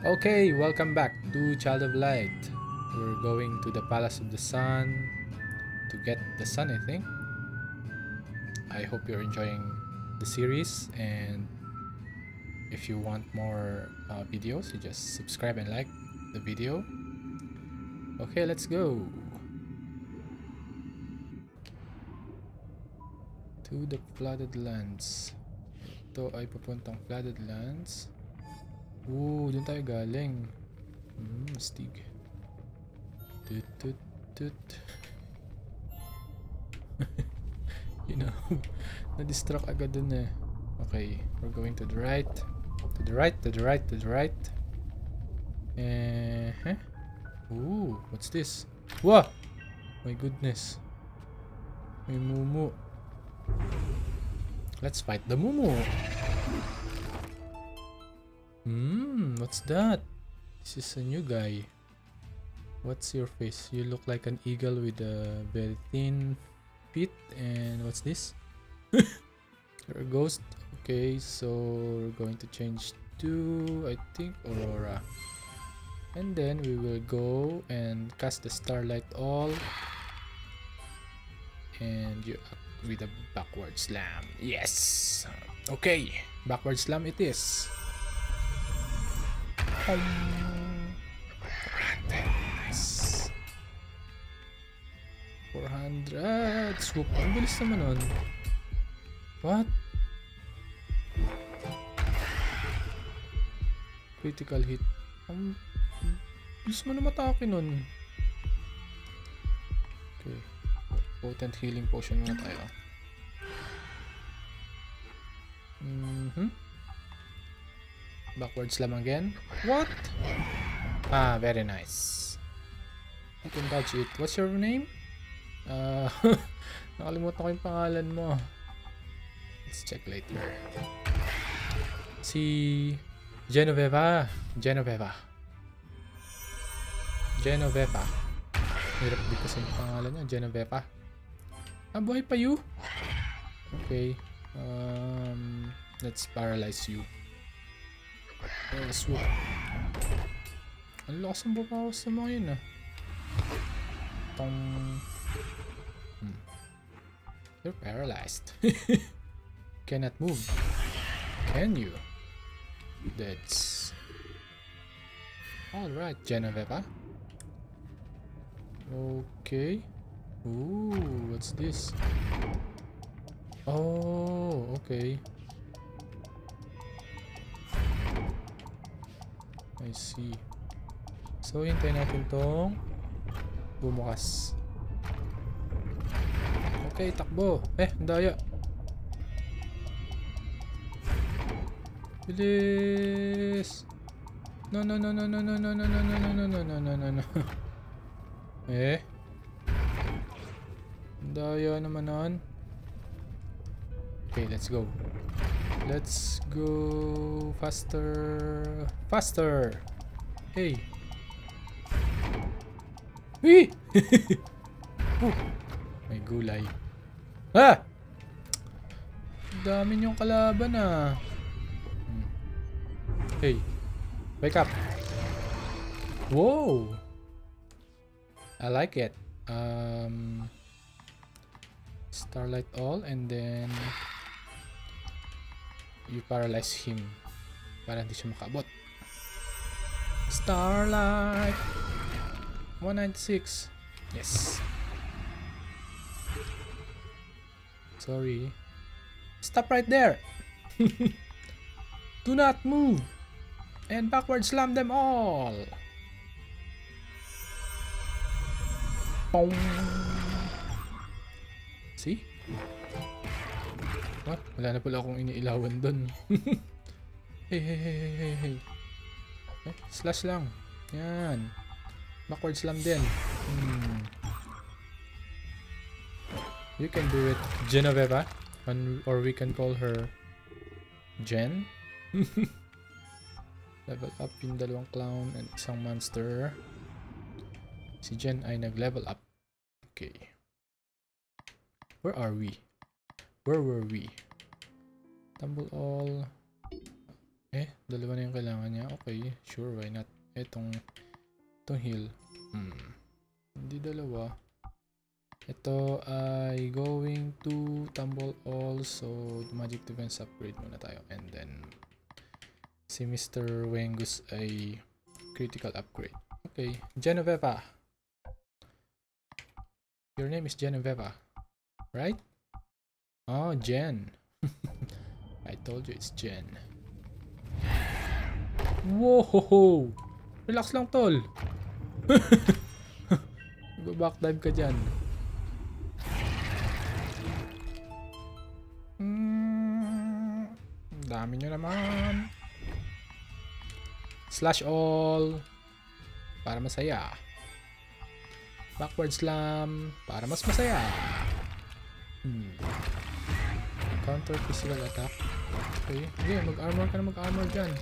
Okay, welcome back to Child of Light. We're going to the Palace of the Sun to get the sun, I think. I hope you're enjoying the series and if you want more uh, videos, you just subscribe and like the video. Okay, let's go. To the flooded lands. Ito ay papuntang flooded lands. Ooh, dun tayo galing. Hmm, stig. Tut tut tut. you know, na-distract agad dun eh. Okay, we're going to the right. To the right, to the right, to the right. Eh, huh? Ooh, what's this? Wah! My goodness. May mumu. Let's fight the mumu. Hmm, what's that? This is a new guy. What's your face? You look like an eagle with a very thin feet. And what's this? A ghost. Okay, so we're going to change to, I think, Aurora. And then we will go and cast the Starlight All. And you with a backward slam. Yes! Okay, backward slam it is. Um, nice. 400. Swoop. Ang bilis naman nun. What? Critical hit. Ang bilis mo na matake nun. Okay. Potent healing potion muna tayo. Mm-hmm. Backward slam again. What? Ah, very nice. I can dodge it. What's your name? Uh, nakalimutan ko yung pangalan mo. Let's check later. Si Genoveva. Genoveva. Genoveva. Hirap di kasi yung pangalan niya. Genoveva. Ah, buhay pa you? Okay. Um, let's paralyze you. Bela sua. Lost some bobal. Tom. Hmm. You're paralyzed. Cannot move. Can you? That's all right, Genoveva. Okay. Ooh, what's this? Oh, okay. I see. So, hintayin natin tong bumukas. Okay, takbo. Eh, daya. Bilis! No, no, no, no, no, no, no, no, no, no, no, no, no, no, no, no. Eh? Daya naman nun. Okay, let's go. Let's go faster. Faster! Hey! Wee! oh, may gulay. Ah! Dami niyong kalaban ah. Hmm. Hey, wake up. Whoa! I like it. Um, Starlight all and then you paralyze him para hindi siya makaabot. Starlight! 196. Yes. Sorry. Stop right there. Do not move. And backward slam them all. Pong. See? What? Wala na pala akong iniilawan doon. hey, hey, hey, hey, hey, hey. Eh, slash lang. Yan. Backward slam din. Hmm. You can do it, Genoveva. And, or we can call her Jen. level up yung dalawang clown and isang monster. Si Jen ay nag-level up. Okay. Where are we? Where were we? Tumble all. Eh, dalawa na yung kailangan niya. Okay, sure, why not? Etong, etong heal. Hmm. Hindi dalawa. Ito ay going to tumble all. So, magic defense upgrade muna tayo. And then, si Mr. Wengus ay critical upgrade. Okay, Genoveva. Your name is Genoveva, right? Oh, Jen. I told you it's Jen. Whoa! Relax lang, tol. Backdive ka dyan. Mm, dami nyo naman. Slash all. Para masaya. Backward slam. Para mas masaya. Hmm. Counter physical attack. Okay. Sige, mag-armor ka na mag-armor dyan.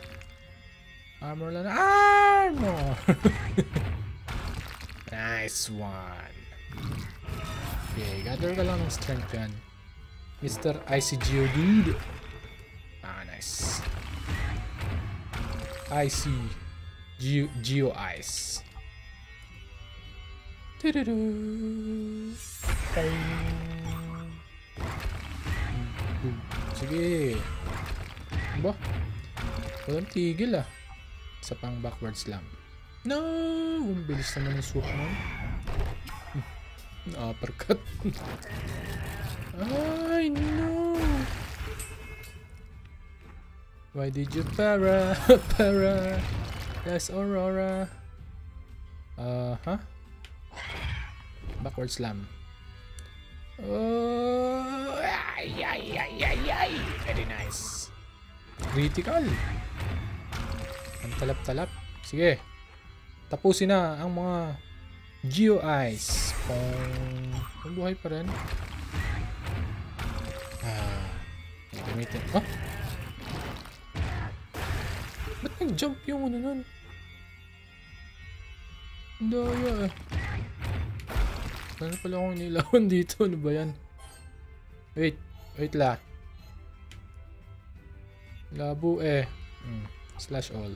Armor lang na. Armor! nice one. Okay, gather ka lang ng strength yan. Mr. ICGO dude. Ah, nice. IC Geo, Ice. Tududu. Sige. Ba? Walang tigil ah. Isa pang backward slam. No! Ang bilis naman ng swoop mo. Uppercut. Ay, no! Why did you para? para? Yes, Aurora. Uh, huh? Backward slam. Ay, ay, ay, ay, ay. Very nice. Critical. Ang talap-talap. Sige. Tapusin na ang mga Geo Eyes. Pong... Mabuhay pa rin. Ah. Gamitin. Oh! Ba't nag-jump yung ano nun? Daya eh. Ano pala akong inilawan dito? Ano ba yan? Wait. Wait la. Labo eh. Hmm. Slash all.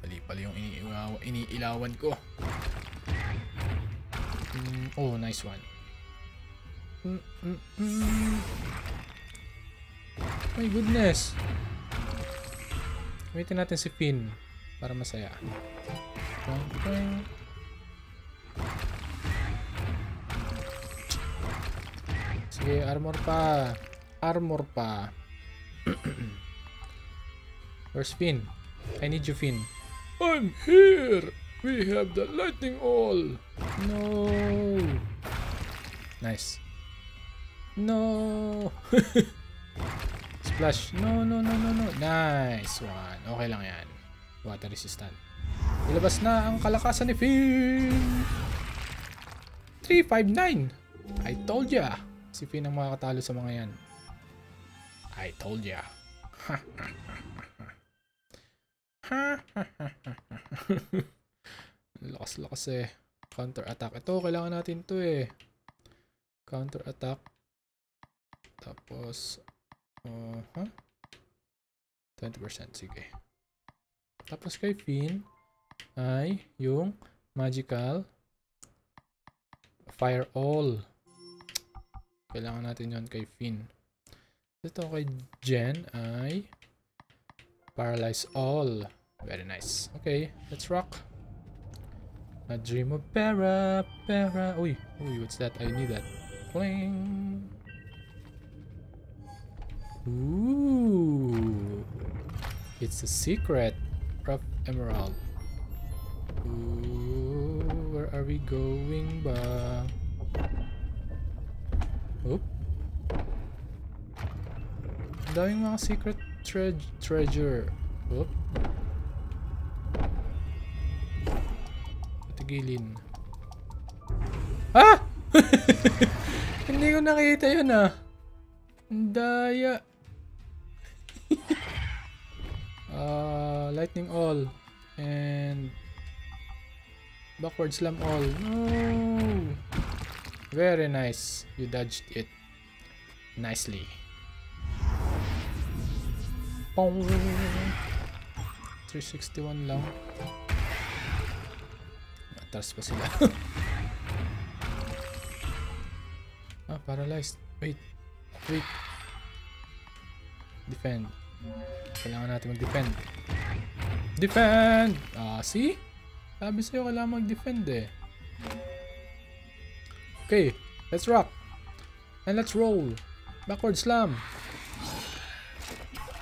Mali pala yung iniilaw iniilawan ko. Mm, oh, nice one. Mm, mm, mm. My goodness. Gamitin natin si Finn para masaya. Twang, twang. Sige, armor pa. Armor pa. Where's Finn? I need you, Finn. I'm here! We have the lightning all! No! Nice. No! Splash. No, no, no, no, no. Nice one. Okay lang yan. Water resistant. Ilabas na ang kalakasan ni Finn! 359! I told ya! Si Finn ang makakatalo sa mga yan. I told ya. Lakas-lakas eh. Counter attack. Ito, kailangan natin to eh. Counter attack. Tapos, uh, huh? 20%. Sige. Tapos kay Finn ay yung magical fire all. Kailangan natin yon kay Finn. Ito kay Jen ay paralyze all. Very nice. Okay, let's rock. A dream of para, para. Uy, uy, what's that? I need that. Cling. Ooh. It's a secret. Rough emerald. Ooh, where are we going ba? Ang daming mga secret tre treasure. Oop. Patigilin. Ah! Hindi ko nakita yun ah. Daya. uh, lightning all. And backward slam all. No! Very nice. You dodged it nicely. Pong. 361 lang. Atras pa sila. ah, paralyzed. Wait. Wait. Defend. Kailangan natin mag-defend. Defend! Ah, see? Sabi sa'yo kailangan mag-defend eh. Okay, let's rock. And let's roll. Backward slam.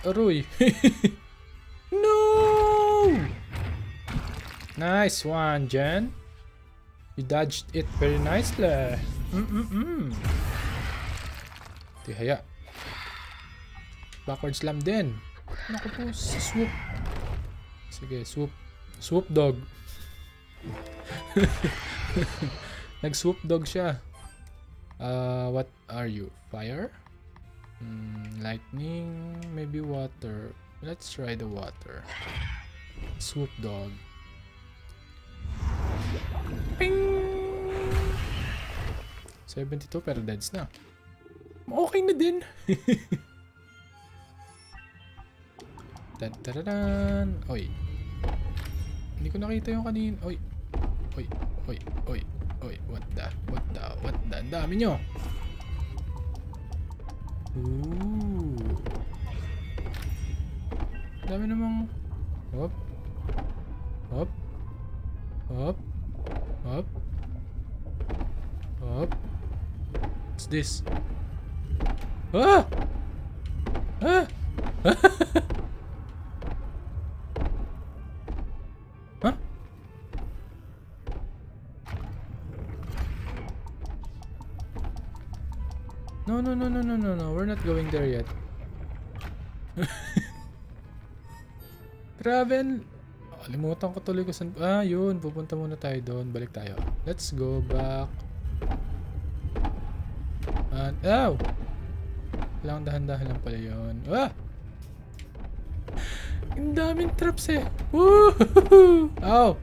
Aroy. no! Nice one, Jen. You dodged it very nicely. Mm-mm-mm. Tihaya. Backward slam din. Naku po, swoop. Sige, swoop. Swoop dog. Nag-swoop dog siya. Uh, what are you? Fire? Mm, lightning? Maybe water. Let's try the water. Swoop dog. Ping! 72 pero deads na. Okay na din. Tan tararan. Oy. Hindi ko nakita yung kanin. Oy. Oy. Oy. Oy. Oy. What the? What the? What the? Ang dami nyo. Ooh. Dami namang... Hop. Hop. Hop. Hop. Hop. What's this? Ah! Ah! No, no, no, no, no, no, no. We're not going there yet. Travel. Oh, limutan ko tuloy ko saan. Ah, yun. Pupunta muna tayo doon. Balik tayo. Let's go back. And, ow! Kailangan dahan-dahan lang pala yun. Ah! Ang daming traps eh. Woohoo! Oh!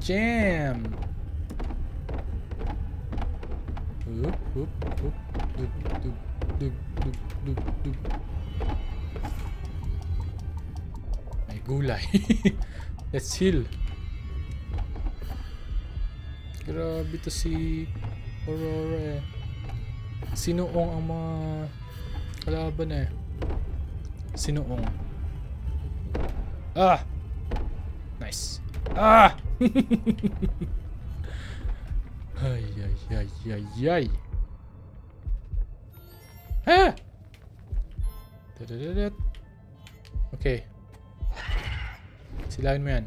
Jam! Oop, oop, oop. Dug, dug, dug, dug, dug, dug. May gulay. Let's heal. Grabe to si Aurora eh. Sinuong ang mga kalaban eh. Sinuong. Ah! Nice. Ah! ay, ay, ay, ay, ay. Ah! Okay. Silahin mo yan.